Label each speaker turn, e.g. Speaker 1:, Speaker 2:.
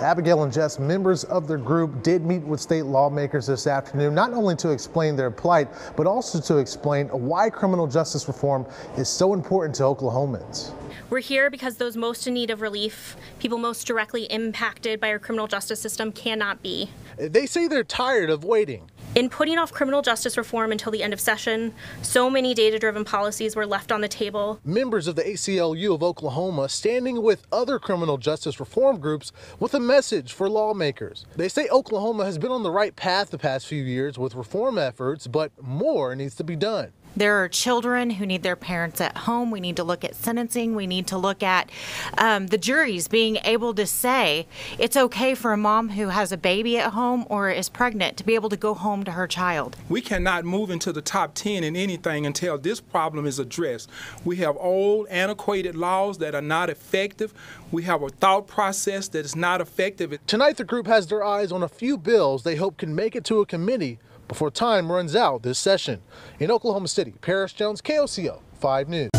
Speaker 1: Abigail and Jess, members of their group, did meet with state lawmakers this afternoon, not only to explain their plight, but also to explain why criminal justice reform is so important to Oklahomans.
Speaker 2: We're here because those most in need of relief, people most directly impacted by our criminal justice system, cannot be.
Speaker 1: They say they're tired of waiting.
Speaker 2: In putting off criminal justice reform until the end of session, so many data driven policies were left on the table.
Speaker 1: Members of the ACLU of Oklahoma standing with other criminal justice reform groups with a message for lawmakers. They say Oklahoma has been on the right path the past few years with reform efforts, but more needs to be done.
Speaker 3: There are children who need their parents at home. We need to look at sentencing. We need to look at um, the juries being able to say it's okay for a mom who has a baby at home or is pregnant to be able to go home to her child.
Speaker 4: We cannot move into the top 10 in anything until this problem is addressed. We have old, antiquated laws that are not effective. We have a thought process that is not effective.
Speaker 1: Tonight, the group has their eyes on a few bills they hope can make it to a committee before time runs out this session. In Oklahoma City, Paris Jones, KOCO 5 News.